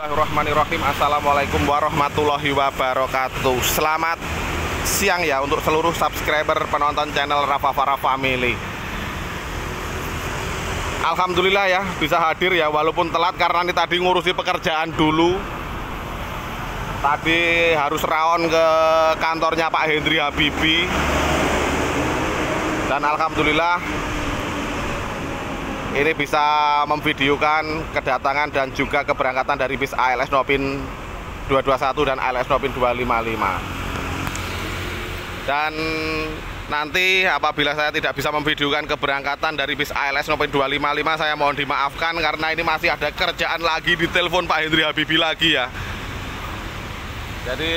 Bismillahirrahmanirrahim. Assalamualaikum warahmatullahi wabarakatuh. Selamat siang ya untuk seluruh subscriber penonton channel Rafa Farah Family. Alhamdulillah ya bisa hadir ya walaupun telat karena ini tadi ngurusi pekerjaan dulu. Tadi harus rawon ke kantornya Pak Hendri Habibi Dan Alhamdulillah ini bisa memvideokan kedatangan dan juga keberangkatan dari bis ALS Nopin 221 dan ALS Nopin 255 dan nanti apabila saya tidak bisa memvideokan keberangkatan dari bis ALS Nopin 255 saya mohon dimaafkan karena ini masih ada kerjaan lagi di telepon Pak Hendri Habibi lagi ya. Jadi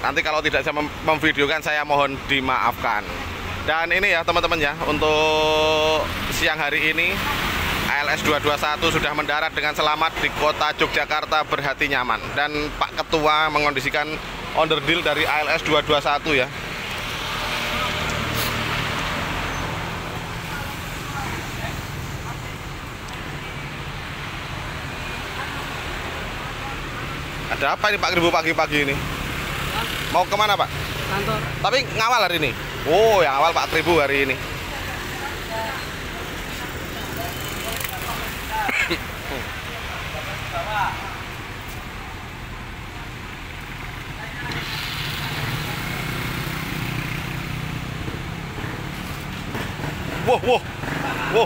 nanti kalau tidak bisa memvideokan saya mohon dimaafkan dan ini ya teman-teman ya untuk siang hari ini ALS 221 sudah mendarat dengan selamat di kota Yogyakarta berhati nyaman. Dan Pak Ketua mengondisikan onderdil dari ALS 221 ya. Ada apa ini Pak Kribu pagi-pagi ini? Mau ke mana Pak? kantor. Tapi ngawal hari ini Oh, yang awal Pak Tribu hari ini. Wah, wah. Wah.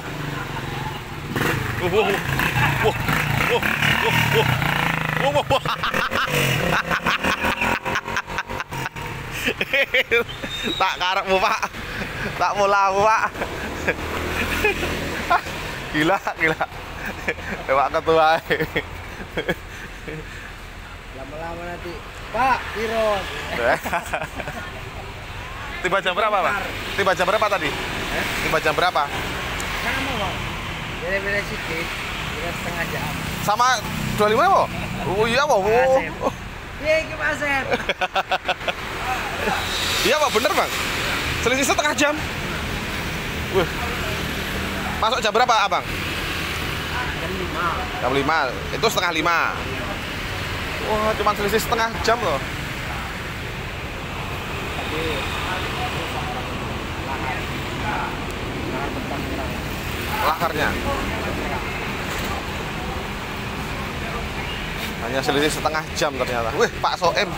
Wah, wah, wah. Wah, wah, wah, wah. tak karepmu pak. Tak mulaku pak. Gila gila. Pak ketua lama-lama nanti. Pak Piron tiba jam berapa pak? Tiba jam berapa tadi? Eh? tiba jam berapa? Sama bang beda-beda sedikit setengah jam. Sama 25 po oh iya po iya ke Asep. Iya pak bener bang selisih setengah jam. Wih. masuk jam berapa abang? Jam lima. Jam 5 itu setengah lima. Wah cuma selisih setengah jam loh. Tapi lahar lahar depan kurang lakarnya hanya selisih setengah jam ternyata. Wih Pak Soem.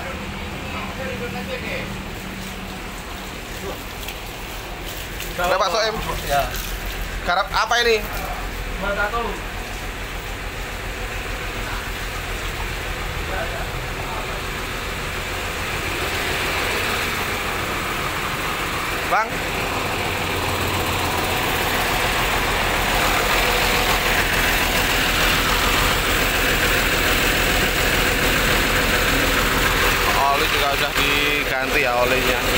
Udah Pak Soem. Ya. Garap apa ini? Bang diganti ya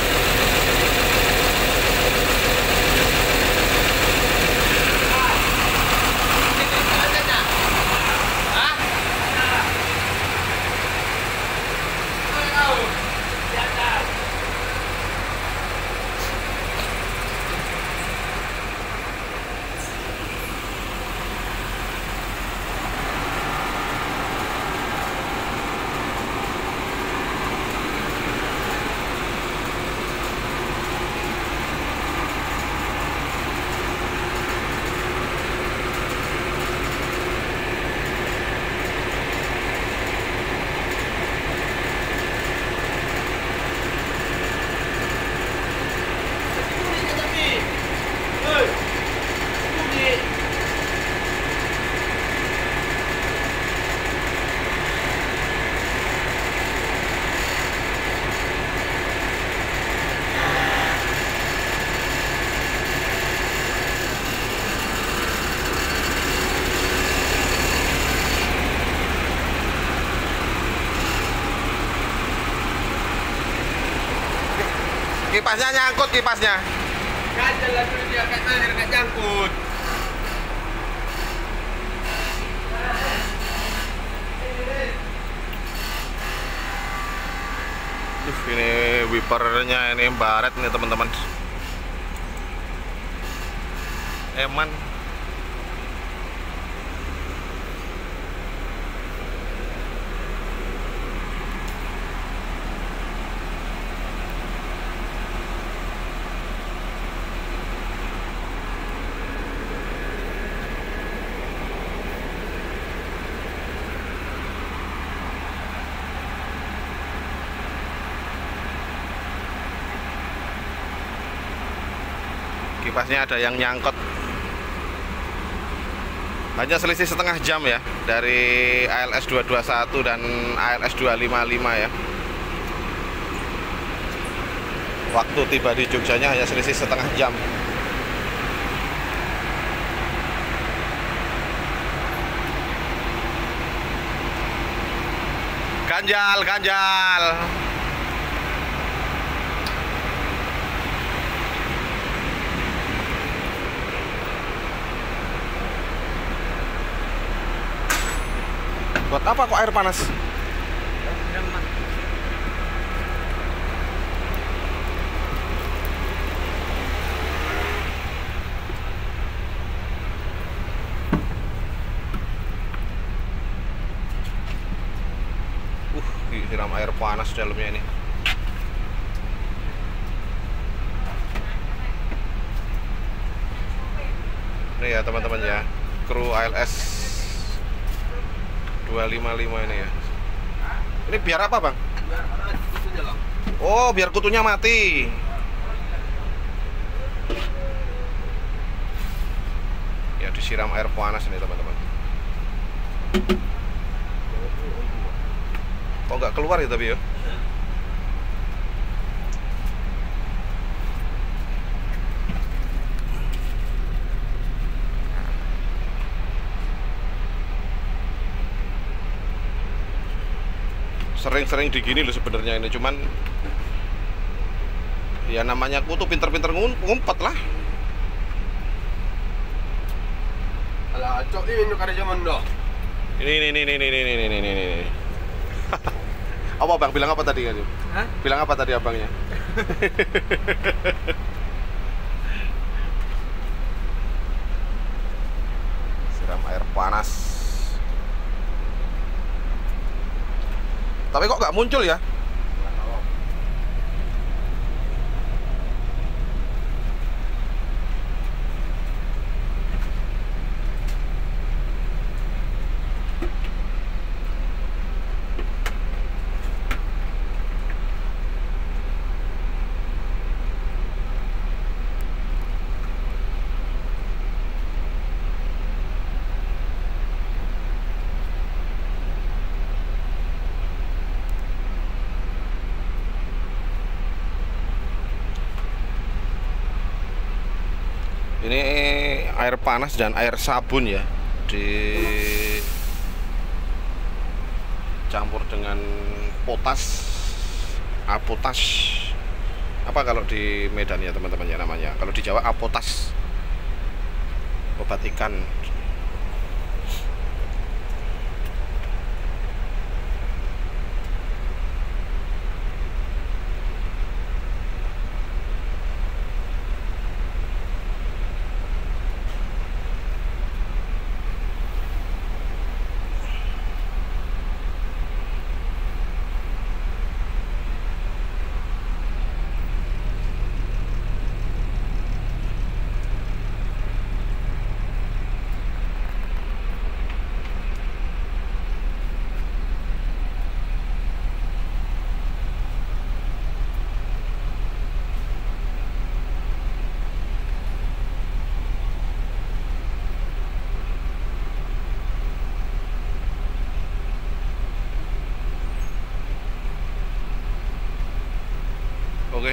kipasnya nyangkut kipasnya. Kan jalan dulu dia kata nggak jangkut Duh, ini wipernya ini baret nih teman-teman. Eman kipasnya ada yang nyangkut. Hanya selisih setengah jam ya dari ALS 221 dan ALS 255 ya. Waktu tiba di Jogjanya hanya selisih setengah jam. Ganjal ganjal buat apa kok air panas? Uh disiram air panas dalamnya ini. Ini ya teman-teman ya. Kru ALS 255 ini ya. Ini biar apa bang? oh biar kutunya mati. Ya disiram air panas ini teman-teman. Kok nggak keluar ya tapi ya sering-sering digini loh sebenarnya ini cuman ya namanya aku tuh pinter-pinter ngumpet lah Alah, cok ini ada zaman. Ini ini ini ini ini ini ini ini. apa bang bilang apa tadi kan? Bilang apa tadi abangnya? Siram air panas. Tapi kok nggak muncul ya ini air panas dan air sabun ya di campur dengan potas apotas apa kalau di Medan ya teman-teman ya namanya. Kalau di Jawa apotas obat ikan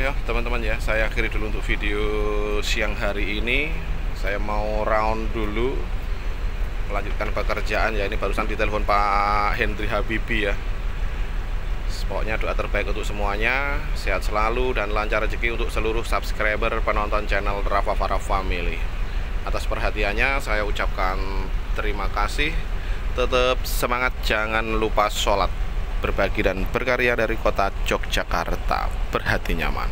ya teman-teman ya. Saya akhiri dulu untuk video siang hari ini. Saya mau round dulu melanjutkan pekerjaan ya. Ini barusan ditelepon Pak Hendri Habibi ya. Pokoknya doa terbaik untuk semuanya. Sehat selalu dan lancar rezeki untuk seluruh subscriber penonton channel Rafa Farah Family. Atas perhatiannya saya ucapkan terima kasih. Tetap semangat jangan lupa sholat berbagi dan berkarya dari kota Yogyakarta. Berhati nyaman.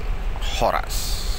Horas